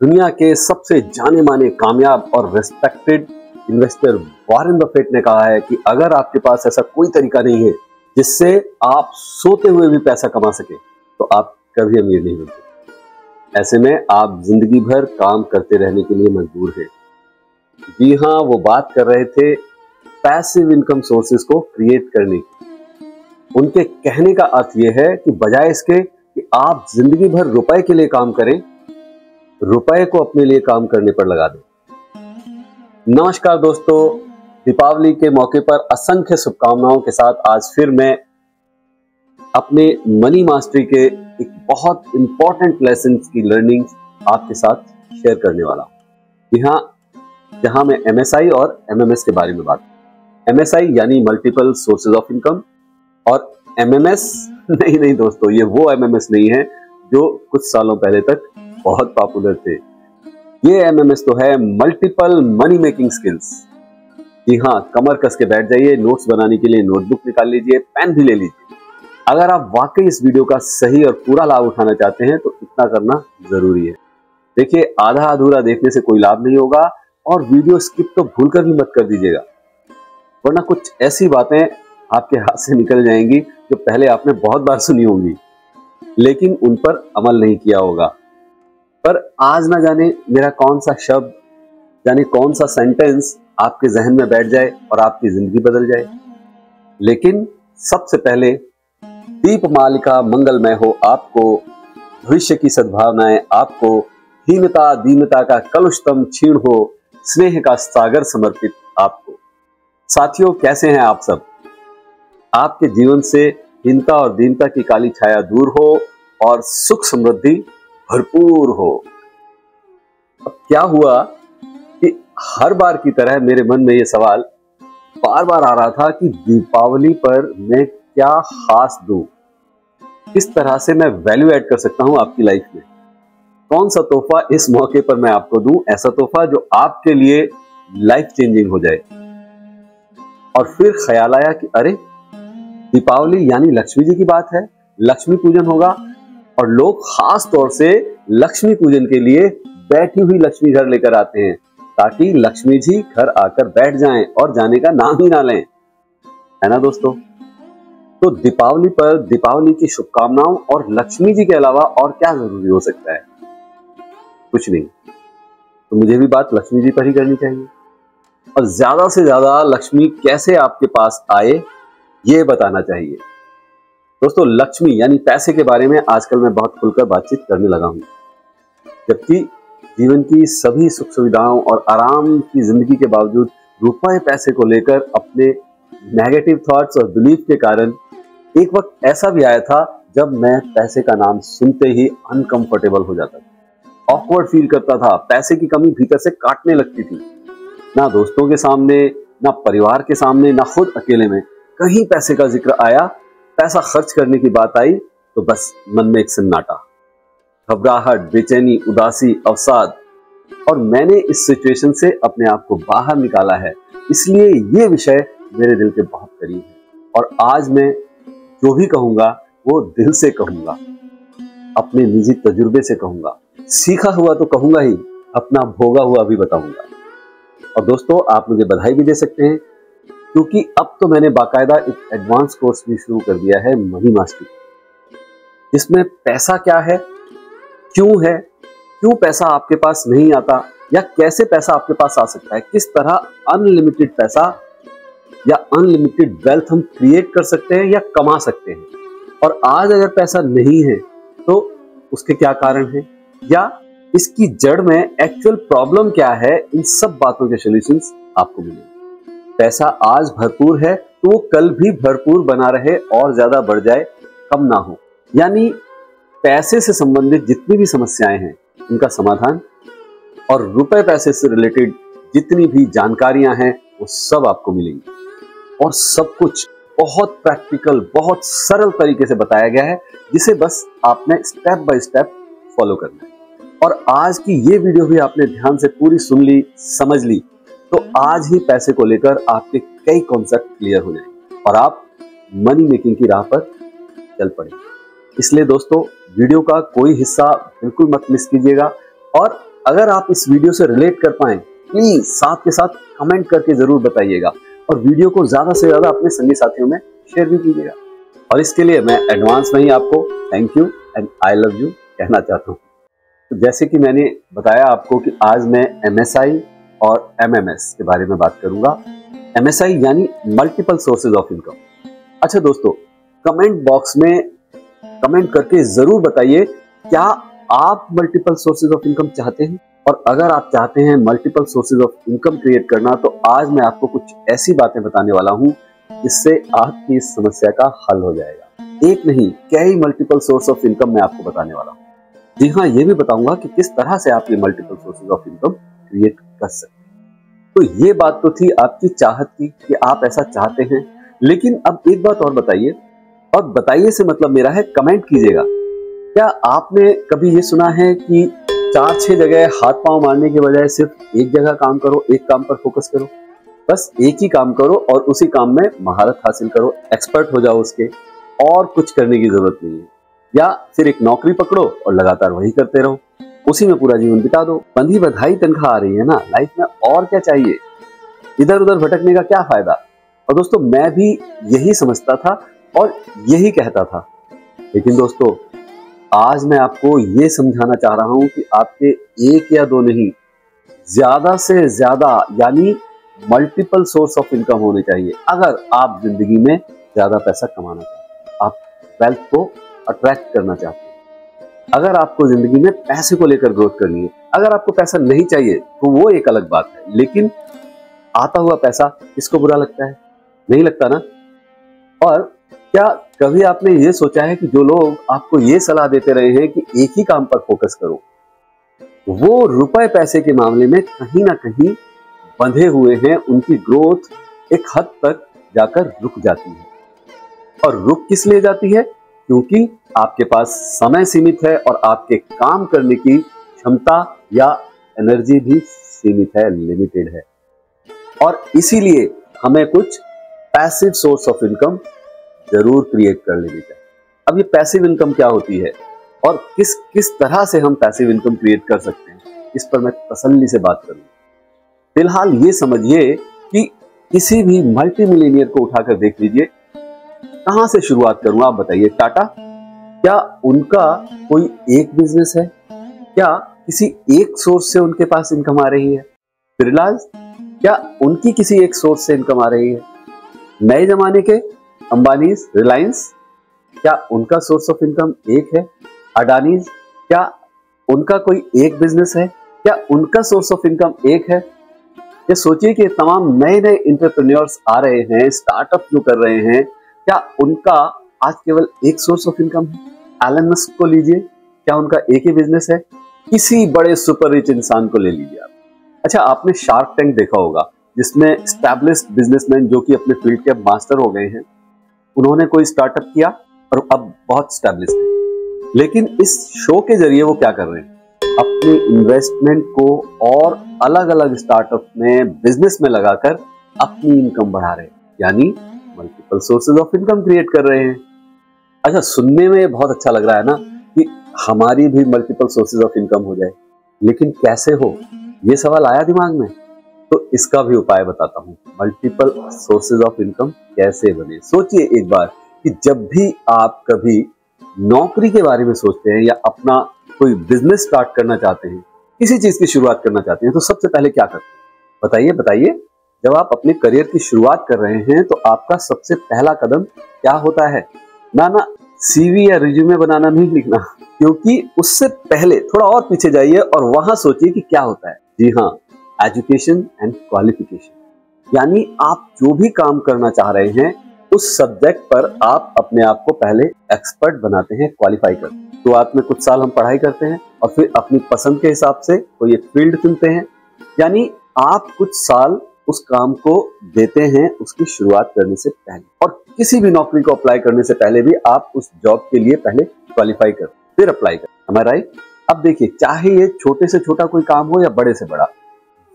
दुनिया के सबसे जाने माने कामयाब और रिस्पेक्टेड इन्वेस्टर वॉरेन बफेट ने कहा है कि अगर आपके पास ऐसा कोई तरीका नहीं है जिससे आप सोते हुए भी पैसा कमा सके तो आप कभी अमीर नहीं होते ऐसे में आप ज़िंदगी भर काम करते रहने के लिए मजबूर हैं। जी हाँ वो बात कर रहे थे पैसिव इनकम सोर्सेज को क्रिएट करने की। उनके कहने का अर्थ यह है कि बजाय इसके कि आप ज़िंदगी भर रुपए के लिए काम करें रुपए को अपने लिए काम करने पर लगा दें। नमस्कार दोस्तों, दीपावली के मौके पर असंख्य शुभकामनाओं के साथ आज फिर मैं अपने मनी मास्टरी के एक बहुत इंपॉर्टेंट लेसन की लर्निंग आपके साथ शेयर करने वाला हूँ। यहाँ, जहाँ मैं एमएसआई और एमएमएस के बारे में बात एमएसआई यानी मल्टीपल सोर्सेज ऑफ़ इनकम और एमएमएस नहीं नहीं दोस्तों, ये वो एमएमएस नहीं है जो कुछ सालों पहले तक बहुत पॉपुलर थे। ये एमएमएस तो है मल्टीपल मनी मेकिंग स्किल्स जी हाँ कमर कस के बैठ जाइए नोट्स बनाने के लिए नोटबुक निकाल लीजिए पेन भी ले लीजिए। अगर आप वाकई इस वीडियो का सही और पूरा लाभ उठाना चाहते हैं तो इतना करना ज़रूरी है। देखिए, आधा अधूरा देखने से कोई लाभ नहीं होगा और वीडियो स्किप तो भूल कर भी मत कर दीजिएगा। वरना कुछ ऐसी बातें आपके हाथ से निकल जाएँगी जो पहले आपने बहुत बार सुनी होंगी, लेकिन उन पर अमल नहीं किया होगा। पर आज ना जाने मेरा कौन सा शब्द, यानी कौन सा सेंटेंस आपके जहन में बैठ जाए और आपकी ज़िंदगी बदल जाए। लेकिन सबसे पहले दीप मालिका मंगलमय हो आपको, भविष्य की सद्भावनाएँ आपको, हीनता दीनता का कलुषतम क्षीण हो, स्नेह का सागर समर्पित आपको। साथियों, कैसे हैं आप सब? आपके जीवन से हीनता और दीनता की काली छाया दूर हो और सुख समृद्धि भरपूर हो। अब क्या हुआ कि हर बार की तरह मेरे मन में यह सवाल बार बार आ रहा था कि दीपावली पर मैं क्या खास दूँ? किस तरह से मैं वैल्यू ऐड कर सकता हूँ आपकी लाइफ में? कौन सा तोहफा इस मौके पर मैं आपको दूँ? ऐसा तोहफा जो आपके लिए लाइफ चेंजिंग हो जाए। और फिर ख्याल आया कि अरे, दीपावली यानी लक्ष्मी जी की बात है। लक्ष्मी पूजन होगा और लोग खास तौर से लक्ष्मी पूजन के लिए बैठी हुई लक्ष्मी घर लेकर आते हैं, ताकि लक्ष्मी जी घर आकर बैठ जाएँ और जाने का नाम ही ना लें। है ना दोस्तों? तो दीपावली पर दीपावली की शुभकामनाओं और लक्ष्मी जी के अलावा और क्या ज़रूरी हो सकता है? कुछ नहीं। तो मुझे भी बात लक्ष्मी जी पर ही करनी चाहिए। और ज़्यादा से ज़्यादा लक्ष्मी कैसे आपके पास आए, ये बताना चाहिए। दोस्तों, लक्ष्मी यानी पैसे के बारे में आजकल मैं बहुत खुलकर बातचीत करने लगा हूँ। जबकि जीवन की सभी सुख सुविधाओं और आराम की ज़िंदगी के बावजूद रुपए पैसे को लेकर अपने नेगेटिव थॉट्स और बिलीफ के कारण एक वक्त ऐसा भी आया था जब मैं पैसे का नाम सुनते ही अनकंफर्टेबल हो जाता था। ऑकवर्ड फील करता था, पैसे की कमी भीतर से काटने लगती थी। ना दोस्तों के सामने, ना परिवार के सामने, ना खुद अकेले में कहीं पैसे का ज़िक्र आया पैसा खर्च करने की बात आई तो बस मन में एक सन्नाटा। घबराहट, बेचैनी, उदासी, अवसाद, और मैंने इस सिचुएशन से अपने आप को बाहर निकाला है। इसलिए ये विषय मेरे दिल के बहुत करीब है। और आज मैं जो भी कहूँगा, वो दिल से कहूँगा। अपने निजी तजुर्बे से कहूँगा। सीखा हुआ तो कहूँगा ही, अपना भोगा हुआ भी बताऊँगा। और दोस्तों, आप मुझे बधाई भी दे सकते हैं। क्योंकि अब तो मैंने बाकायदा एक एडवांस कोर्स भी शुरू कर दिया है मनी मास्टरी जिसमें पैसा क्या है, क्यों है, क्यों पैसा आपके पास नहीं आता, या कैसे पैसा आपके पास आ सकता है, किस तरह अनलिमिटेड पैसा या अनलिमिटेड वेल्थ हम क्रिएट कर सकते हैं या कमा सकते हैं। और आज अगर पैसा नहीं है तो उसके क्या कारण है? या इसकी जड़ में एक्चुअल प्रॉब्लम क्या है? इन सब बातों के सोल्यूशंस आपको मिलेंगे। पैसा आज भरपूर है तो वो कल भी भरपूर बना रहे और ज़्यादा बढ़ जाए, कम ना हो। यानी पैसे से संबंधित जितनी भी समस्याएँ हैं, उनका समाधान और रुपए पैसे से रिलेटेड जितनी भी जानकारियाँ हैं, वो सब आपको मिलेंगी। और सब कुछ बहुत प्रैक्टिकल बहुत सरल तरीके से बताया गया है, जिसे बस आपने स्टेप बाय स्टेप फॉलो करना है। और आज की ये वीडियो भी आपने ध्यान से पूरी सुन ली, समझ ली तो आज ही पैसे को लेकर आपके कई कॉन्सेप्ट क्लियर हो जाएँगे और आप मनी मेकिंग की राह पर चल पड़े इसलिए दोस्तों वीडियो का कोई हिस्सा बिल्कुल मत मिस कीजिएगा और अगर आप इस वीडियो से रिलेट कर पाए प्लीज़ साथ के साथ कमेंट करके ज़रूर बताइएगा और वीडियो को ज़्यादा से ज़्यादा अपने संगी साथियों में शेयर भी कीजिएगा। और इसके लिए मैं एडवांस में ही आपको thank you and I love you कहना चाहता हूँ। तो जैसे कि मैंने बताया आपको कि आज मैं एमएसआई और एमएमएस के बारे में बात करूँगा। एमएसआई यानी मल्टीपल सोर्सेज ऑफ़ इनकम अच्छा दोस्तों कमेंट बॉक्स में कमेंट करके ज़रूर बताइए, क्या आप मल्टीपल सोर्सेज ऑफ़ इनकम चाहते हैं? और अगर आप चाहते हैं multiple sources of income create करना तो आज मैं आपको कुछ ऐसी बातें बताने वाला हूँ, जिससे आपकी इस समस्या का हल हो जाएगा। एक नहीं कई मल्टीपल सोर्स ऑफ़ इनकम मैं आपको बताने वाला हूँ। जी हाँ ये भी बताऊँगा कि किस तरह से आप ये multiple sources of income create कर सकते तो ये बात तो थी आपकी चाहत की कि आप ऐसा चाहते हैं। लेकिन अब एक बात और बताइए। और बताइए से मतलब मेरा है, कमेंट कीजिएगा। क्या आपने कभी ये सुना है कि चार छह जगह हाथ पाँव मारने के बजाय सिर्फ़ एक जगह काम करो, एक काम पर फोकस करो? बस एक ही काम करो और उसी काम में महारत हासिल करो एक्सपर्ट हो जाओ उसके। और कुछ करने की ज़रूरत नहीं है। या फिर एक नौकरी पकड़ो और लगातार वही करते रहो। उसी में पूरा जीवन बिता दो। बंधी बधाई तनख्वाह आ रही है ना? लाइफ में और क्या चाहिए? इधर उधर भटकने का क्या फ़ायदा? और दोस्तों, मैं भी यही समझता था और यही कहता था। लेकिन दोस्तों, आज मैं आपको ये समझाना चाह रहा हूँ कि आपके एक या दो नहीं, ज़्यादा से ज़्यादा, यानी मल्टीपल सोर्स ऑफ़ इनकम होने चाहिए, अगर आप ज़िंदगी में ज़्यादा पैसा कमाना चाहते आप वेल्थ को अट्रैक्ट करना चाहते हैं। अगर आपको ज़िंदगी में पैसे को लेकर ग्रोथ करनी है, अगर आपको पैसा नहीं चाहिए तो वो एक अलग बात है। लेकिन आता हुआ पैसा किसको बुरा लगता है? नहीं लगता ना? और क्या कभी आपने ये सोचा है कि जो लोग आपको ये सलाह देते रहे हैं कि एक ही काम पर फोकस करो, वो रुपए पैसे के मामले में कहीं ना कहीं बंधे हुए हैं, उनकी ग्रोथ एक हद तक जाकर रुक जाती है। और रुक किस लिए जाती है? क्योंकि आपके पास समय सीमित है और आपके काम करने की क्षमता या एनर्जी भी सीमित है लिमिटेड है। और इसीलिए हमें कुछ पैसिव सोर्स ऑफ़ इनकम ज़रूर क्रिएट कर लेनी चाहिए। अब ये पैसिव इनकम क्या होती है और किस किस तरह से हम पैसिव इनकम क्रिएट कर सकते हैं, इस पर मैं तसल्ली से बात करूँगा। फ़िलहाल ये समझिए कि किसी भी मल्टी मिलीनियर को उठाकर देख लीजिए कहाँ से शुरुआत करूँ? आप बताइए। टाटा? क्या उनका कोई एक बिज़नेस है? क्या किसी एक सोर्स से उनके पास इनकम आ रही है? बिरलाज क्या उनकी किसी एक सोर्स से इनकम आ रही है? नए जमाने के अंबानी रिलायंस क्या उनका सोर्स ऑफ़ इनकम एक है? अडानीज क्या उनका कोई एक बिज़नेस है? क्या उनका सोर्स ऑफ़ इनकम एक है? ये सोचिए कि तमाम नए नए इंटरप्रेन्योर्स आ रहे हैं स्टार्टअप जो कर रहे हैं? क्या उनका आज केवल एक सोर्स ऑफ़ इनकम है? एलन मस्क को लीजिए। क्या उनका एक ही बिज़नेस है? किसी बड़े सुपर रिच इंसान को ले लीजिए आप। अच्छा आपने शार्क टैंक देखा होगा, जिसमें स्टैब्लिश बिजनेसमैन जो कि अपने फ़ील्ड के मास्टर हो गए हैं, उन्होंने कोई स्टार्टअप किया और अब बहुत स्टैब्लिश है। लेकिन इस शो के ज़रिए वो क्या कर रहे हैं? अपने इन्वेस्टमेंट को और अलग अलग स्टार्टअप में बिज़नेस में लगाकर अपनी इनकम बढ़ा रहे हैं। यानी multiple sources of income create कर रहे हैं। अच्छा सुनने में बहुत अच्छा लग रहा है ना कि हमारी भी मल्टीपल सोर्सेज ऑफ़ इनकम हो जाए। लेकिन कैसे हो? ये सवाल आया दिमाग में। तो इसका भी उपाय बताता हूँ। मल्टीपल सोर्सेज ऑफ़ इनकम कैसे बने? सोचिए एक बार कि जब भी आप कभी नौकरी के बारे में सोचते हैं या अपना कोई बिज़नेस स्टार्ट करना चाहते हैं, किसी चीज़ की शुरुआत करना चाहते हैं तो सबसे पहले क्या करते हैं? बताइए बताइए। जब आप अपने करियर की शुरुआत कर रहे हैं तो आपका सबसे पहला कदम क्या होता है? ना ना सीवी या रिज्यूमे बनाना नहीं लिखना, क्योंकि उससे पहले थोड़ा और पीछे जाइए और वहाँ सोचिए कि क्या होता है। जी हाँ एजुकेशन एंड क्वालिफिकेशन यानी आप जो भी काम करना चाह रहे हैं, उस सब्जेक्ट पर आप अपने आप को पहले एक्सपर्ट बनाते हैं क्वालिफाई करते हैं। शुरुआत में कुछ साल हम पढ़ाई करते हैं और फिर अपनी पसंद के हिसाब से कोई एक फ़ील्ड चुनते हैं। यानी आप कुछ साल उस काम को देते हैं उसकी शुरुआत करने से पहले। और किसी भी नौकरी को अप्लाई करने से पहले भी आप उस जॉब के लिए पहले क्वालिफाई कर, फिर अप्लाई कर। हमें राइट अब देखिए, चाहे ये छोटे से छोटा कोई काम हो या बड़े से बड़ा,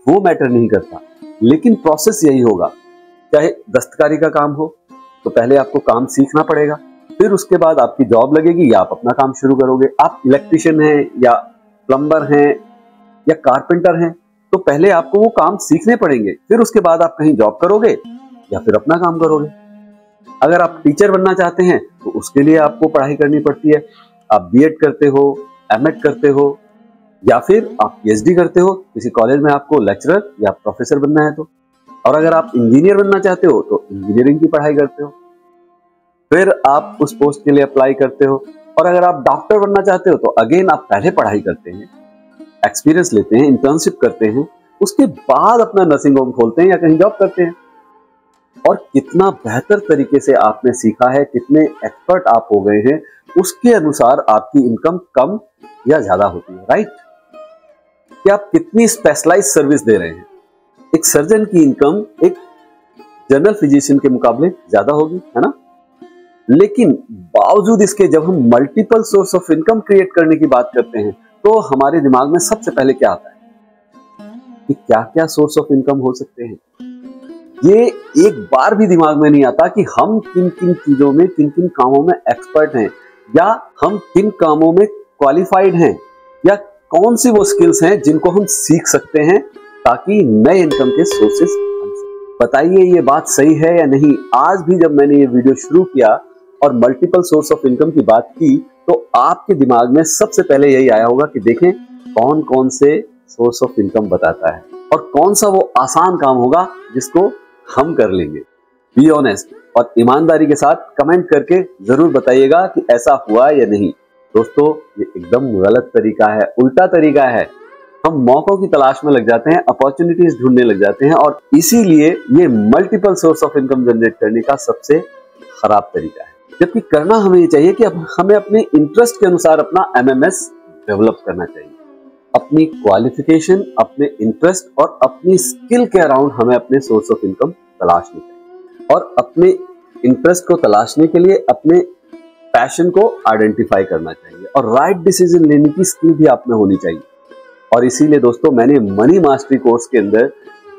वो मैटर नहीं करता। लेकिन प्रोसेस यही होगा। चाहे दस्तकारी का काम हो तो पहले आपको काम सीखना पड़ेगा, फिर उसके बाद आपकी जॉब लगेगी या आप अपना काम शुरू करोगे। आप इलेक्ट्रिशियन हैं या प्लम्बर हैं या कारपेंटर हैं तो पहले आपको वो काम सीखने पड़ेंगे, फिर उसके बाद आप कहीं जॉब करोगे या फिर अपना काम करोगे। अगर आप टीचर बनना चाहते हैं तो उसके लिए आपको पढ़ाई करनी पड़ती है। आप बी करते हो एम करते हो, या फिर आप पीएचडी करते हो, किसी कॉलेज में आपको लेक्चरर या प्रोफेसर बनना है तो। और अगर आप इंजीनियर बनना चाहते हो तो इंजीनियरिंग की पढ़ाई करते हो। फिर आप उस पोस्ट के लिए अप्लाई करते हो। और अगर आप डॉक्टर बनना चाहते हो तो अगेन आप पहले पढ़ाई करते हैं। एक्सपीरियंस लेते हैं इंटर्नशिप करते हैं, उसके बाद अपना नर्सिंग होम खोलते हैं या कहीं जॉब करते हैं। और कितना बेहतर तरीके से आपने सीखा है, कितने एक्सपर्ट आप हो गए हैं, उसके अनुसार आपकी इनकम कम या ज़्यादा होती है राइट कि आप कितनी स्पेशलाइज सर्विस दे रहे हैं। एक सर्जन की इनकम एक जनरल फिजिशियन के मुकाबले ज़्यादा होगी, है ना? लेकिन बावजूद इसके जब हम multiple source of income create करने की बात करते हैं तो हमारे दिमाग में सबसे पहले क्या आता है? कि क्या क्या सोर्स ऑफ़ इनकम हो सकते हैं। ये एक बार भी दिमाग में नहीं आता कि हम किन किन चीज़ों में किन किन कामों में एक्सपर्ट हैं, या हम किन कामों में क्वालिफाइड हैं, या कौन सी वो स्किल्स हैं जिनको हम सीख सकते हैं ताकि नए इनकम के सोर्सेस बताइए ये बात सही है या नहीं? आज भी जब मैंने ये वीडियो शुरू किया और मल्टीपल सोर्स ऑफ़ इनकम की बात की तो आपके दिमाग में सबसे पहले यही आया होगा कि देखें कौन कौन से सोर्स ऑफ़ इनकम बताता है और कौन सा वो आसान काम होगा जिसको हम कर लेंगे। बी ऑनेस्ट और ईमानदारी के साथ कमेंट करके ज़रूर बताइएगा कि ऐसा हुआ या नहीं। दोस्तों, ये एकदम गलत तरीका है, उल्टा तरीका है। हम मौकों की तलाश में लग जाते हैं अपॉर्चुनिटीज़ ढूँढने लग जाते हैं और इसीलिए ये multiple source of income generate करने का सबसे खराब तरीका है। जबकि करना हमें ये चाहिए कि हमें अपने इंटरेस्ट के अनुसार अपना एमएमएस डेवलप करना चाहिए। अपनी क्वालिफिकेशन अपने इंटरेस्ट और अपनी स्किल के अराउंड हमें अपने सोर्स ऑफ़ इनकम तलाशनी चाहिए। और अपने इंटरेस्ट को तलाशने के लिए अपने पैशन को आइडेंटिफाई करना चाहिए। और राइट डिसीज़न लेने की स्किल भी आप में होनी चाहिए। और इसीलिए दोस्तों, मैंने मनी मास्टरी कोर्स के अंदर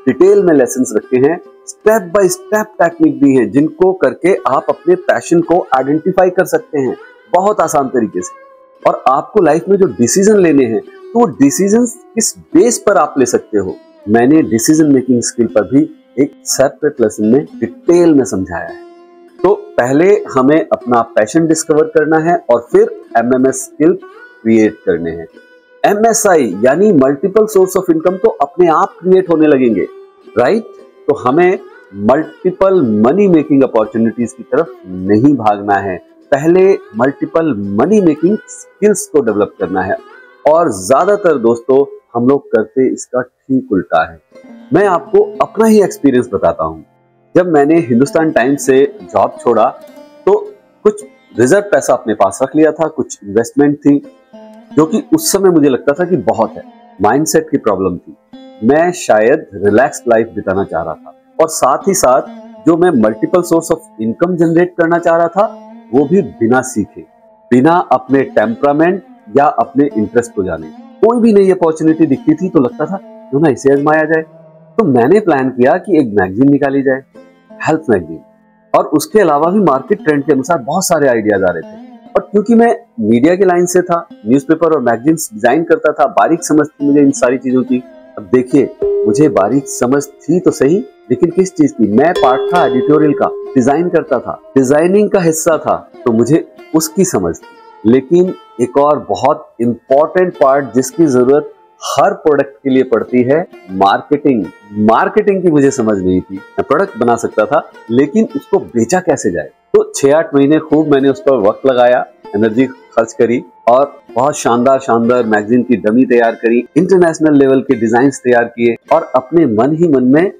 डिटेल में लेसन रखे हैं। स्टेप बाय स्टेप टेक्निक दी है, जिनको करके आप अपने पैशन को आइडेंटिफाई कर सकते हैं बहुत आसान तरीके से। और आपको लाइफ में जो डिसीज़न लेने हैं तो डिसीज़न किस बेस पर आप ले सकते हो? मैंने डिसीज़न मेकिंग स्किल पर भी एक सेपरेट लेसन में डिटेल में समझाया है। तो पहले हमें अपना पैशन डिस्कवर करना है और फिर एमएमएस स्किल क्रिएट करने हैं। एमएसआई यानी मल्टीपल सोर्स ऑफ़ इनकम तो अपने आप क्रिएट होने लगेंगे। राइट? तो हमें मल्टीपल मनी मेकिंग अपॉर्चुनिटीज़ की तरफ़ नहीं भागना है। पहले मल्टीपल मनी मेकिंग स्किल्स को डेवलप करना है। और ज़्यादातर दोस्तों, हम लोग करते इसका ठीक उल्टा है। मैं आपको अपना ही एक्सपीरियंस बताता हूँ। जब मैंने हिंदुस्तान टाइम्स से जॉब छोड़ा तो कुछ रिज़र्व पैसा अपने पास रख लिया था, कुछ इन्वेस्टमेंट थी, जो कि उस समय मुझे लगता था कि बहुत है। माइंडसेट की प्रॉब्लम थी। मैं शायद रिलैक्स लाइफ बिताना चाह रहा था। और साथ ही साथ जो मैं multiple source of income generate करना चाह रहा था, वो भी बिना सीखे, बिना अपने टेम्परामेंट या अपने इंटरेस्ट को जाने। कोई भी नई अपॉर्चुनिटी दिखती थी तो लगता था, क्यों ना इसे आजमाया जाए? तो मैंने प्लान किया कि एक मैगजीन निकाली जाए हेल्थ मैगजीन और उसके अलावा भी मार्केट ट्रेंड के अनुसार बहुत सारे आइडियाज़ आ रहे थे। और क्योंकि मैं मीडिया की लाइन से था न्यूज़पेपर और मैगजीन डिज़ाइन करता था, बारीक समझ थी मुझे इन सारी चीज़ों की अब देखिए, मुझे बारीक समझ थी तो सही, लेकिन किस चीज़ की? मैं पार्ट था एडिटोरियल का डिज़ाइन करता था डिज़ाइनिंग का हिस्सा था तो मुझे उसकी समझ थी। लेकिन एक और बहुत इंपॉर्टेंट पार्ट जिसकी ज़रूरत हर प्रोडक्ट के लिए पड़ती है मार्केटिंग मार्केटिंग की मुझे समझ नहीं थी। मैं प्रोडक्ट बना सकता था, लेकिन उसको बेचा कैसे जाए? तो छह आठ महीने खूब मैंने उस पर वक्त लगाया एनर्जी खर्च करी और बहुत शानदार शानदार मैगजीन की डमी तैयार करी इंटरनेशनल लेवल के डिज़ाइन तैयार किए और अपने मन ही मन में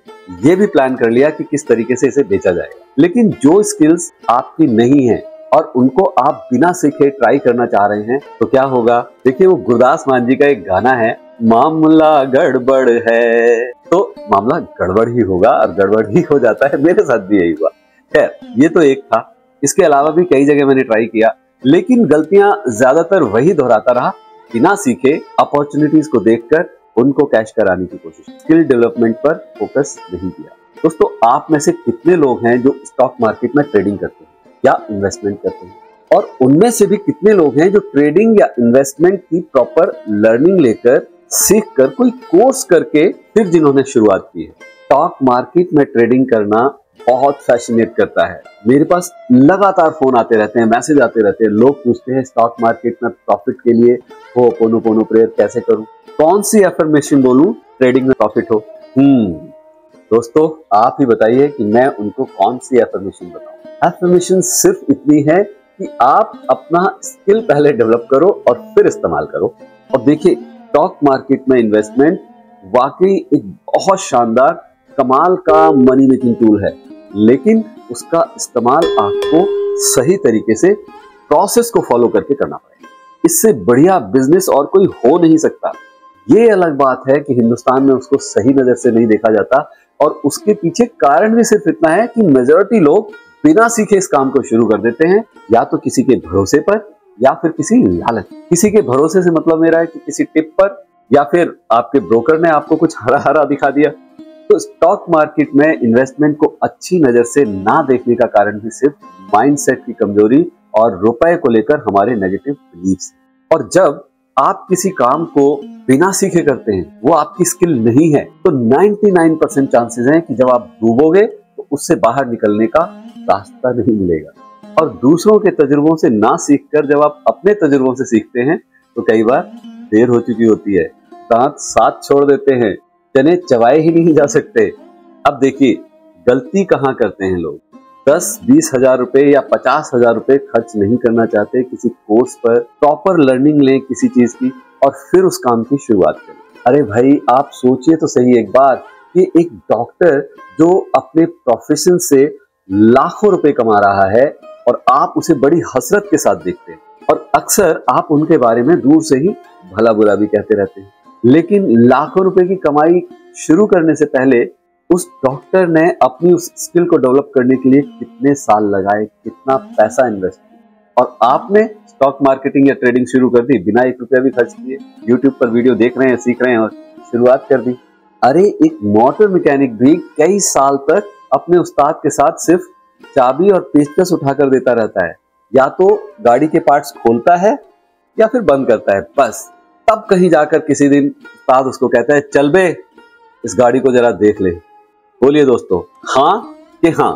ये भी प्लान कर लिया कि किस तरीके से इसे बेचा जाएगा। लेकिन जो स्किल्स आपकी नहीं है और उनको आप बिना सीखे ट्राई करना चाह रहे हैं तो क्या होगा? देखिए, वो गुरदास मान जी का एक गाना है, मामला गड़बड़ है। तो मामला गड़बड़ ही होगा और गड़बड़ ही हो जाता है। मेरे साथ भी यही हुआ। खैर, ये तो एक था। इसके अलावा भी कई जगह मैंने ट्राई किया। लेकिन गलतियाँ ज़्यादातर वही दोहराता रहा बिना सीखे अपॉर्चुनिटीज़ को देखकर उनको कैश कराने की कोशिश। स्किल डेवलपमेंट पर फोकस नहीं किया। दोस्तों, आप में से कितने लोग हैं जो स्टॉक मार्केट में ट्रेडिंग करते हैं या इन्वेस्टमेंट करते हैं? और उनमें से भी कितने लोग हैं जो ट्रेडिंग या इन्वेस्टमेंट की प्रॉपर लर्निंग लेकर सीख कर कोई कोर्स करके फिर जिन्होंने शुरुआत की है? स्टॉक मार्केट में ट्रेडिंग करना बहुत फैसिनेट करता है। मेरे पास लगातार फ़ोन आते रहते हैं, मैसेज आते रहते हैं, लोग पूछते हैं स्टॉक मार्केट में प्रॉफिट के लिए हो पोनो पोनो प्रेयर कैसे करूँ? कौन सी एफर्मेशन बोलूँ ट्रेडिंग में प्रॉफिट हो? हम्म दोस्तों, आप ही बताइए कि मैं उनको कौन सी एफर्मेशन बताऊँ? एफर्मेशन सिर्फ़ इतनी है कि आप अपना स्किल पहले डेवलप करो और फिर इस्तेमाल करो। और देखिए स्टॉक मार्केट में इन्वेस्टमेंट वाकई एक बहुत शानदार कमाल का मनी मेकिंग टूल है। लेकिन उसका इस्तेमाल आपको सही तरीके से प्रोसेस को फॉलो करके करना पड़ेगा। इससे बढ़िया बिज़नेस और कोई हो नहीं सकता। ये अलग बात है कि हिंदुस्तान में उसको सही नज़र से नहीं देखा जाता और उसके पीछे कारण भी सिर्फ़ इतना है कि मेजोरिटी लोग बिना सीखे इस काम को शुरू कर देते हैं, या तो किसी के भरोसे पर, या फिर किसी लालच। किसी के भरोसे से मतलब मेरा है कि किसी टिप पर, या फिर आपके ब्रोकर ने आपको कुछ हरा हरा दिखा दिया। तो स्टॉक मार्केट में इन्वेस्टमेंट को अच्छी नज़र से ना देखने का कारण भी सिर्फ़ माइंडसेट की कमज़ोरी और रुपए को लेकर हमारे नेगेटिव बिलीव्स और जब आप किसी काम को बिना सीखे करते हैं, वो आपकी स्किल नहीं है तो 99 परसेंट चांसेस हैं कि जब आप डूबोगे तो उससे बाहर निकलने का रास्ता नहीं मिलेगा। और दूसरों के तजुर्बों से ना सीखकर जब आप अपने तजुर्बों से सीखते हैं तो कई बार देर हो चुकी होती है। दांत साथ छोड़ देते हैं चने चबाए ही नहीं जा सकते। अब देखिए, गलती कहाँ करते हैं लोग? दस, बीस हज़ार रुपए या पचास हज़ार रुपए खर्च नहीं करना चाहते, किसी कोर्स पर प्रॉपर लर्निंग लें किसी चीज़ की और फिर उस काम की शुरुआत करें। अरे भाई, आप सोचिए तो सही एक बार कि एक डॉक्टर जो अपने प्रोफेशन से लाखों रुपए कमा रहा है और आप उसे बड़ी हसरत के साथ देखते हैं। और अक्सर आप उनके बारे में दूर से ही भला बुरा भी कहते रहते हैं। लेकिन लाखों रुपए की कमाई शुरू करने से पहले उस डॉक्टर ने अपनी उस स्किल को डेवलप करने के लिए कितने साल लगाए, कितना पैसा इन्वेस्ट किया। और आपने स्टॉक मार्केटिंग या ट्रेडिंग शुरू कर दी, बिना एक रुपया भी खर्च किए यूट्यूब पर वीडियो देख रहे हैं, सीख रहे हैं और शुरुआत कर दी। अरे, एक मोटर मैकेनिक भी कई साल तक अपने उस्ताद के साथ सिर्फ़ चाबी और पेचकस उठाकर देता रहता है। या तो गाड़ी के पार्ट्स खोलता है या फिर बंद करता है, बस। तब कहीं जाकर किसी दिन उस्ताद उसको कहता है, चल बे, इस गाड़ी को जरा देख ले। बोलिए दोस्तों हाँ कि हाँ?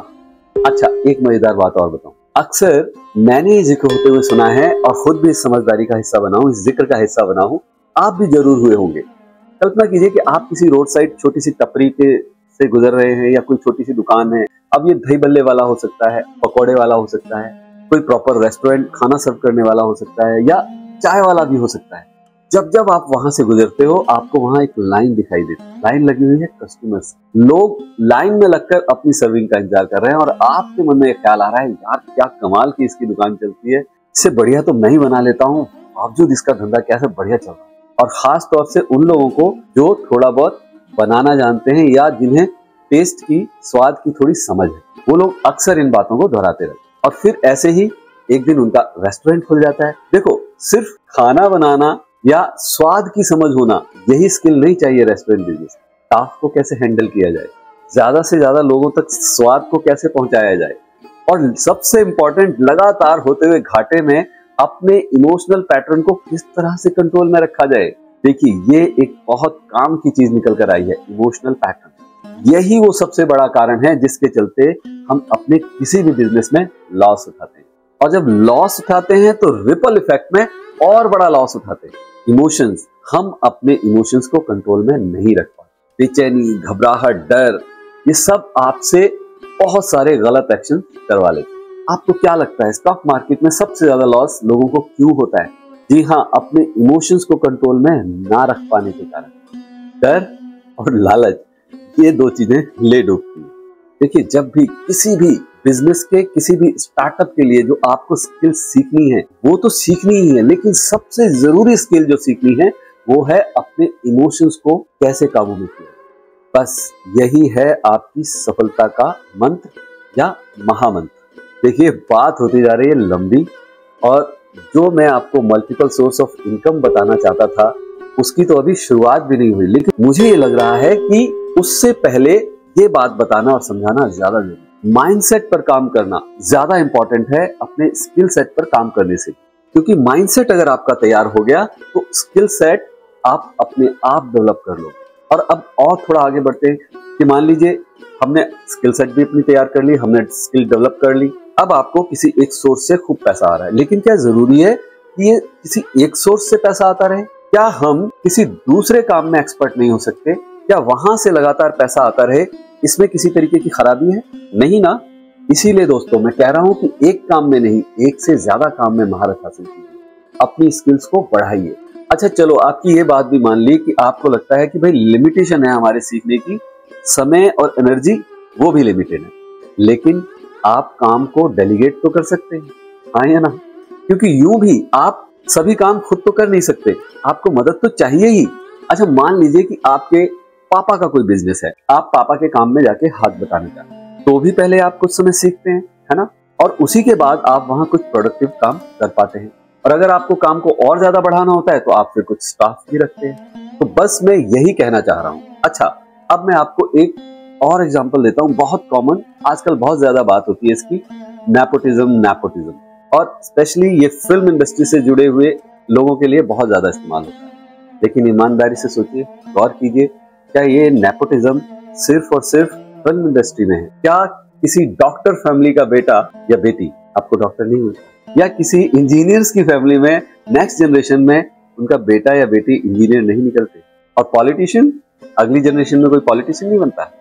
अच्छा एक मज़ेदार बात और बताऊँ। अक्सर मैंने ये ज़िक्र होते हुए सुना है और खुद भी इस समझदारी का हिस्सा बना हूँ इस ज़िक्र का हिस्सा बना आप भी ज़रूर हुए होंगे। कल्पना कीजिए कि आप किसी रोड साइड छोटी सी टपरी के से गुजर रहे हैं या कोई छोटी सी दुकान है। अब ये दही बल्ले वाला हो सकता है, पकौड़े वाला हो सकता है, कोई प्रॉपर रेस्टोरेंट, खाना सर्व करने वाला हो सकता है या चाय वाला भी हो सकता है। जब जब आप वहाँ से गुजरते हो, आपको वहाँ एक लाइन दिखाई देती है। लाइन लगी हुई है कस्टमर्स लोग लाइन में लगकर अपनी सर्विंग का इंतज़ार कर रहे हैं और आपके मन में एक ख्याल आ रहा है, यार, क्या कमाल की इसकी दुकान चलती है। इससे बढ़िया तो मैं ही बना लेता हूँ। बावजूद इसका धंधा कैसे बढ़िया चल रहा है। और खास तौर से उन लोगों को जो थोड़ा बहुत बनाना जानते हैं या जिन्हें टेस्ट की, स्वाद की थोड़ी समझ है, वो लोग अक्सर इन बातों को दोहराते रहते और फिर ऐसे ही एक दिन उनका रेस्टोरेंट खुल जाता है। देखो, सिर्फ़ खाना बनाना या स्वाद की समझ होना, यही स्किल नहीं चाहिए रेस्टोरेंट बिज़नेस स्टाफ को कैसे हैंडल किया जाए? ज़्यादा से ज़्यादा लोगों तक स्वाद को कैसे पहुँचाया जाए? और सबसे इंपॉर्टेंट लगातार होते हुए घाटे में अपने इमोशनल पैटर्न को किस तरह से कंट्रोल में रखा जाए? देखिए, ये एक बहुत काम की चीज़ निकल कर आई है इमोशनल पैटर्न यही वो सबसे बड़ा कारण है जिसके चलते हम अपने किसी भी बिज़नेस में लॉस उठाते हैं। और जब लॉस उठाते हैं तो रिपल इफ़ेक्ट में और बड़ा लॉस उठाते हैं। इमोशंस, हम अपने इमोशंस को कंट्रोल में नहीं रख पाते। बेचैनी, घबराहट, डर, ये सब आपसे बहुत सारे गलत एक्शन करवा लेते आपको क्या लगता है स्टॉक मार्केट में सबसे ज़्यादा लॉस लोगों को क्यों होता है? जी हाँ अपने इमोशंस को कंट्रोल में ना रख पाने के कारण। डर और लालच, ये दो चीज़ें ले डूबती है। देखिए, जब भी किसी भी बिज़नेस के किसी भी स्टार्टअप के लिए जो आपको स्किल सीखनी है, वो तो सीखनी ही है, लेकिन सबसे ज़रूरी स्किल जो सीखनी है, वो है अपने इमोशंस को कैसे काबू में किया। बस यही है आपकी सफलता का मंत्र या महामंत्र। देखिए, बात होती जा रही है लंबी, और जो मैं आपको मल्टीपल सोर्स ऑफ़ इनकम बताना चाहता था, उसकी तो अभी शुरुआत भी नहीं हुई, लेकिन मुझे ये लग रहा है कि उससे पहले ये बात बताना और समझाना ज़्यादा ज़रूरी माइंडसेट पर काम करना ज़्यादा इंपॉर्टेंट है अपने स्किल सेट पर काम करने से। क्योंकि माइंडसेट अगर आपका तैयार हो गया तो स्किल सेट आप अपने आप डेवलप कर लो। और अब और थोड़ा आगे बढ़ते हैं कि मान लीजिए, हमने स्किल सेट भी अपनी तैयार कर ली, हमने स्किल डेवलप कर ली। अब आपको किसी एक सोर्स से खूब पैसा आ रहा है। लेकिन क्या ज़रूरी है कि ये किसी एक सोर्स से पैसा आता रहे? क्या हम किसी दूसरे काम में एक्सपर्ट नहीं हो सकते? क्या वहाँ से लगातार पैसा आता रहे? इसमें किसी तरीके की खराबी है? नहीं ना। इसीलिए दोस्तों, मैं कह रहा हूँ कि एक काम में नहीं, एक से ज़्यादा काम में महारत हासिल कीजिए। अपनी स्किल्स को बढ़ाइए। अच्छा चलो, आपकी ये बात भी मान ली कि आपको लगता है कि भाई लिमिटेशन है हमारे सीखने की। समय और एनर्जी वो भी लिमिटेड है। लेकिन आप काम को डेलीगेट तो कर सकते हैं। हाँ या ना? क्योंकि यूँ भी आप सभी काम खुद तो कर नहीं सकते। आपको मदद तो चाहिए ही। अच्छा मान लीजिए कि आपके पापा का कोई बिज़नेस है, आप पापा के काम में जाके हाथ बताने जाते तो भी पहले आप कुछ समय सीखते हैं, है ना? और उसी के बाद आप वहाँ कुछ प्रोडक्टिव काम कर पाते हैं। और अगर आपको काम को और ज़्यादा बढ़ाना होता है तो आप फिर कुछ स्टाफ भी रखते हैं। तो बस मैं यही कहना चाह रहा हूँ। अच्छा अब मैं आपको एक और एग्ज़ाम्पल देता हूँ, बहुत कॉमन आजकल बहुत ज़्यादा बात होती है इसकी नेपोटिज्म नेपोटिज्म और स्पेशली ये फ़िल्म इंडस्ट्री से जुड़े हुए लोगों के लिए बहुत ज़्यादा इस्तेमाल होता है। लेकिन ईमानदारी से सोचिए, गौर कीजिए क्या ये नेपोटिज्म सिर्फ़ और सिर्फ़ फ़िल्म इंडस्ट्री में है? क्या किसी डॉक्टर फैमिली का बेटा या बेटी आपको डॉक्टर नहीं मिलता? या किसी इंजीनियर्स की फैमिली में नेक्स्ट जनरेशन में उनका बेटा या बेटी इंजीनियर नहीं निकलते? और पॉलिटिशियन अगली जनरेशन में कोई पॉलिटिशियन नहीं बनता?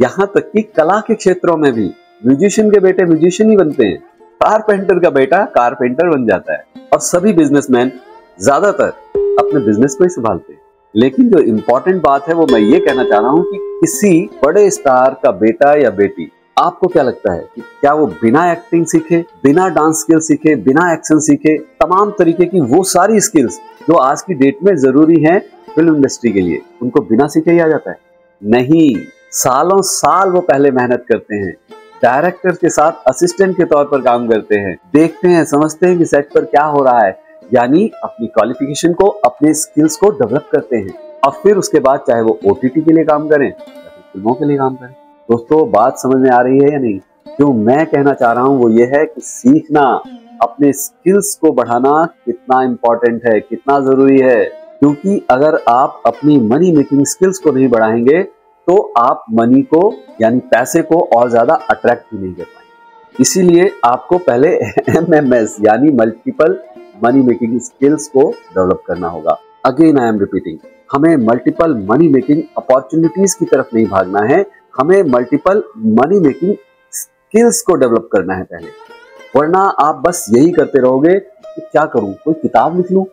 यहाँ तक कि कला के क्षेत्रों में भी म्यूजिशियन के बेटे म्यूजिशियन ही बनते हैं। कारपेंटर का बेटा कारपेंटर बन जाता है। और सभी बिजनेसमैन ज़्यादातर अपने बिज़नेस को ही संभालते हैं। लेकिन जो इम्पोर्टेंट बात है, वो मैं ये कहना चाह रहा हूँ कि किसी बड़े स्टार का बेटा या बेटी, आपको क्या लगता है कि क्या वो बिना एक्टिंग सीखे, बिना डांस स्किल सीखे, बिना एक्शन सीखे, तमाम तरीके की वो सारी स्किल्स जो आज की डेट में ज़रूरी है फ़िल्म इंडस्ट्री के लिए, उनको बिना सीखे ही आ जाता है? नहीं। सालों साल वो पहले मेहनत करते हैं डायरेक्टर के साथ असिस्टेंट के तौर पर काम करते हैं, देखते हैं, समझते हैं कि सेट पर क्या हो रहा है। यानी अपनी क्वालिफिकेशन को, अपने स्किल्स को डेवलप करते हैं। और फिर उसके बाद चाहे वो ओटीटी के लिए काम करें, या फिर फ़िल्मों के लिए काम करें। दोस्तों, बात समझ में आ रही है या नहीं? जो मैं कहना चाह रहा हूँ वो ये है कि सीखना, अपने स्किल्स को बढ़ाना कितना इम्पोर्टेंट है, कितना ज़रूरी है। क्योंकि अगर आप अपनी मनी मेकिंग स्किल्स को नहीं बढ़ाएँगे तो आप मनी को, यानी पैसे को और ज़्यादा अट्रैक्ट भी नहीं कर पाएँगे। इसीलिए आपको पहले एम एम एस यानी मल्टीपल मनी मेकिंग स्किल्स को डेवलप करना होगा। अगेन आई एम रिपीटिंग हमें मल्टीपल मनी मेकिंग अपॉर्चुनिटीज़ की तरफ़ नहीं भागना है। हमें मल्टीपल मनी मेकिंग स्किल्स को डेवलप करना है पहले। वरना आप बस यही करते रहोगे कि क्या करूँ? कोई किताब लिख लूँ?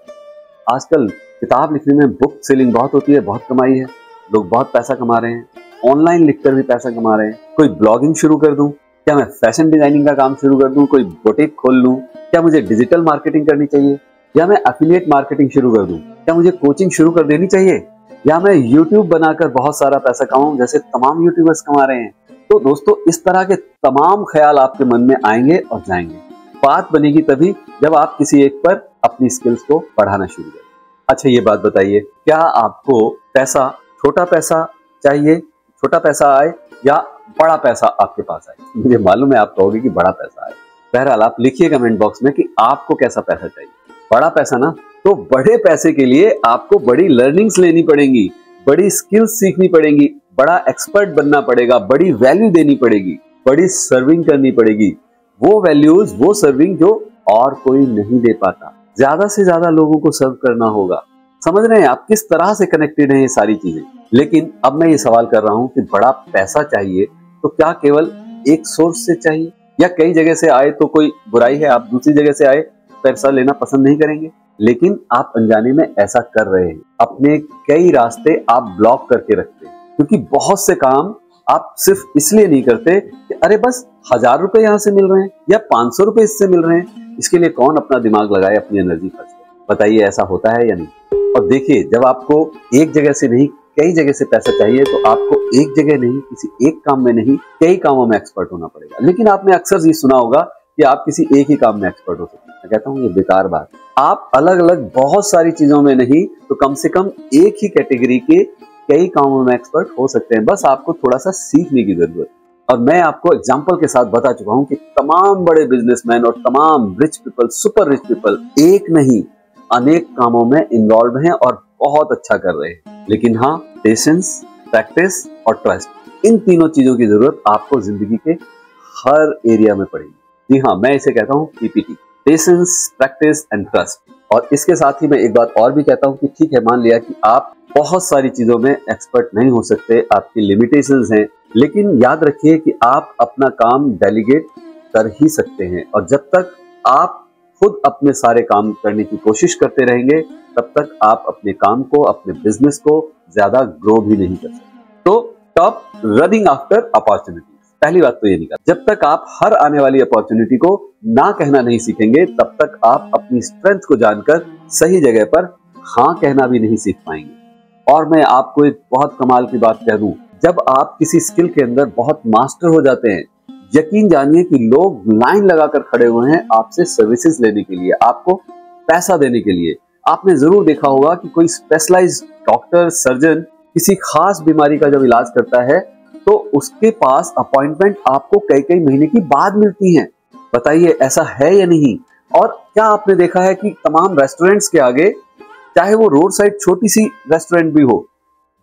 आजकल किताब लिखने में बुक सेलिंग बहुत होती है, बहुत कमाई है। लोग बहुत पैसा कमा रहे हैं। ऑनलाइन लिखकर भी पैसा कमा रहे हैं। कोई ब्लॉगिंग शुरू कर दूँ? क्या मैं फ़ैशन डिज़ाइनिंग का काम शुरू कर दूँ, कोई बुटीक खोल लूँ? क्या मुझे डिजिटल मार्केटिंग करनी चाहिए? या मैं अफिलिएट मार्केटिंग शुरू कर दूँ? क्या मुझे कोचिंग शुरू कर देनी चाहिए? या मैं यूट्यूब बनाकर बहुत सारा पैसा कमाऊं, जैसे तमाम यूट्यूबर्स कमा रहे हैं? तो दोस्तों, इस तरह के तमाम ख्याल आपके मन में आएँगे और जाएँगे। बात बनेगी तभी जब आप किसी एक पर अपनी स्किल्स को बढ़ाना शुरू करें। अच्छा ये बात बताइए, क्या आपको पैसा, छोटा पैसा चाहिए? छोटा पैसा आए या बड़ा पैसा आपके पास आए मुझे मालूम है आप कहोगे कि बड़ा पैसा आए बहरहाल, आप लिखिए कमेंट बॉक्स में कि आपको कैसा पैसा चाहिए। बड़ा पैसा ना तो बड़े पैसे के लिए आपको बड़ी लर्निंग्स लेनी पड़ेंगी, बड़ी स्किल्स सीखनी पड़ेंगी, बड़ा एक्सपर्ट बनना पड़ेगा, बड़ी वैल्यू देनी पड़ेगी, बड़ी सर्विंग करनी पड़ेगी। वो वैल्यूज़ वो सर्विंग जो और कोई नहीं दे पाता। ज़्यादा से ज़्यादा लोगों को सर्व करना होगा। समझ रहे हैं आप किस तरह से कनेक्टेड हैं ये सारी चीज़ें? लेकिन अब मैं ये सवाल कर रहा हूँ कि बड़ा पैसा चाहिए तो क्या केवल एक सोर्स से चाहिए? या कई जगह से आए तो कोई बुराई है, आप दूसरी जगह से आए, पैसा लेना पसंद नहीं करेंगे? लेकिन आप अनजाने में ऐसा कर रहे हैं। अपने कई रास्ते आप ब्लॉक करके रखते हैं। क्योंकि बहुत से काम आप सिर्फ़ इसलिए नहीं करते कि अरे बस हज़ार रुपए यहाँ से मिल रहे हैं या पाँच सौ रुपए इससे मिल रहे हैं। इसके लिए कौन अपना दिमाग लगाए अपनी एनर्जी खर्च बताइए ऐसा होता है या नहीं? और देखिए, जब आपको एक जगह से नहीं, कई जगह से पैसा चाहिए तो आपको एक जगह नहीं, किसी एक काम में नहीं, कई कामों में एक्सपर्ट होना पड़ेगा। लेकिन आपने अक्सर ये सुना होगा कि आप किसी एक ही काम में एक्सपर्ट हो सकते हैं। मैं कहता हूँ, ये बेकार बात आप अलग अलग बहुत सारी चीज़ों में नहीं तो कम से कम एक ही कैटेगरी के कई कामों में एक्सपर्ट हो सकते हैं। बस आपको थोड़ा सा सीखने की ज़रूरत और मैं आपको एग्ज़ाम्पल के साथ बता चुका हूँ कि तमाम बड़े बिजनेसमैन और तमाम rich people super rich people एक नहीं अनेक कामों में इन्वॉल्व हैं और बहुत अच्छा कर रहे हैं। लेकिन हाँ पेशेंस प्रैक्टिस और ट्रस्ट इन तीनों चीज़ों की ज़रूरत आपको ज़िंदगी के हर एरिया में पड़ेगी। जी हाँ मैं इसे कहता हूँ PPT patience practice and trust और इसके साथ ही मैं एक बात और भी कहता हूँ कि ठीक है, मान लिया कि आप बहुत सारी चीज़ों में एक्सपर्ट नहीं हो सकते, आपकी लिमिटेशन हैं, लेकिन याद रखिए कि आप अपना काम डेलीगेट कर ही सकते हैं। और जब तक आप खुद अपने सारे काम करने की कोशिश करते रहेंगे, तब तक आप अपने काम को, अपने बिज़नेस को ज़्यादा ग्रो भी नहीं कर सकते। तो टॉप रनिंग आफ्टर अपॉर्चुनिटी पहली बात तो ये निकाल। जब तक आप हर आने वाली अपॉर्चुनिटी को ना कहना नहीं सीखेंगे, तब तक आप अपनी स्ट्रेंथ को जानकर सही जगह पर हाँ कहना भी नहीं सीख पाएँगे। और मैं आपको एक बहुत कमाल की बात कह दूँ। जब आप किसी स्किल के अंदर बहुत मास्टर हो जाते हैं यकीन जानिए कि लोग लाइन लगाकर खड़े हुए हैं आपसे सर्विसेज़ लेने के लिए, आपको पैसा देने के लिए। आपने ज़रूर देखा होगा कि कोई स्पेशलाइज डॉक्टर सर्जन किसी खास बीमारी का जब इलाज करता है तो उसके पास अपॉइंटमेंट आपको कई कई महीने की बाद मिलती है। बताइए, ऐसा है या नहीं? और क्या आपने देखा है कि तमाम रेस्टोरेंट्स के आगे, चाहे वो रोड साइड छोटी सी रेस्टोरेंट भी हो,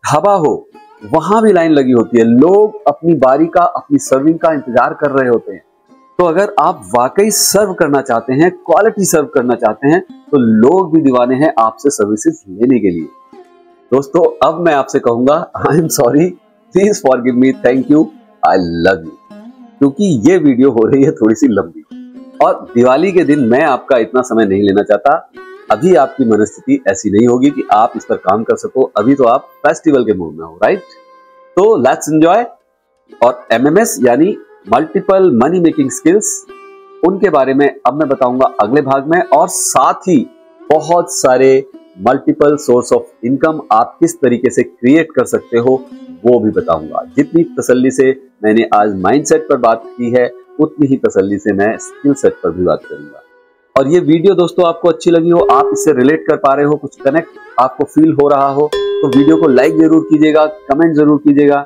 ढाबा हो वहाँ भी लाइन लगी होती है। लोग अपनी बारी का, अपनी सर्विंग का इंतज़ार कर रहे होते हैं। तो अगर आप वाकई सर्व करना चाहते हैं क्वालिटी सर्व करना चाहते हैं तो लोग भी दीवाने हैं आपसे सर्विसेज़ लेने के लिए। दोस्तों, अब मैं आपसे कहूँगा I am sorry please forgive me thank you I love you क्योंकि ये वीडियो हो रही है थोड़ी सी लंबी। और दिवाली के दिन मैं आपका इतना समय नहीं लेना चाहता। अभी आपकी मनस्थिति ऐसी नहीं होगी कि आप इस पर काम कर सको। अभी तो आप फेस्टिवल के मूड में हो राइट तो लेट्स एंजॉय और एमएमएस यानी मल्टीपल मनी मेकिंग स्किल्स उनके बारे में अब मैं बताऊँगा अगले भाग में और साथ ही बहुत सारे मल्टीपल सोर्स ऑफ़ इनकम आप किस तरीके से क्रिएट कर सकते हो, वो भी बताऊँगा। जितनी तसल्ली से मैंने आज माइंडसेट पर बात की है, उतनी ही तसल्ली से मैं स्किल सेट पर भी बात करूँगा। और ये वीडियो दोस्तों आपको अच्छी लगी हो, आप इससे रिलेट कर पा रहे हो, कुछ कनेक्ट आपको फील हो रहा हो तो वीडियो को लाइक ज़रूर कीजिएगा कमेंट ज़रूर कीजिएगा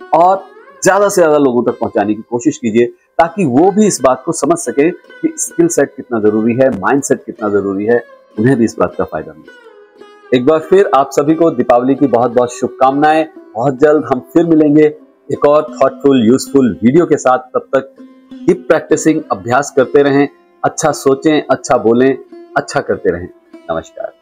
और ज़्यादा से ज़्यादा लोगों तक पहुँचाने की कोशिश कीजिए ताकि वो भी इस बात को समझ सके कि स्किल सेट कितना ज़रूरी है माइंड सेट कितना ज़रूरी है, उन्हें भी इस बात का फ़ायदा मिले। एक बार फिर आप सभी को दीपावली की बहुत बहुत शुभकामनाएँ, बहुत जल्द हम फिर मिलेंगे एक और थॉटफुल यूजफुल वीडियो के साथ। तब तक कीप प्रैक्टिसिंग अभ्यास करते रहें अच्छा सोचें अच्छा बोलें अच्छा करते रहें। नमस्कार।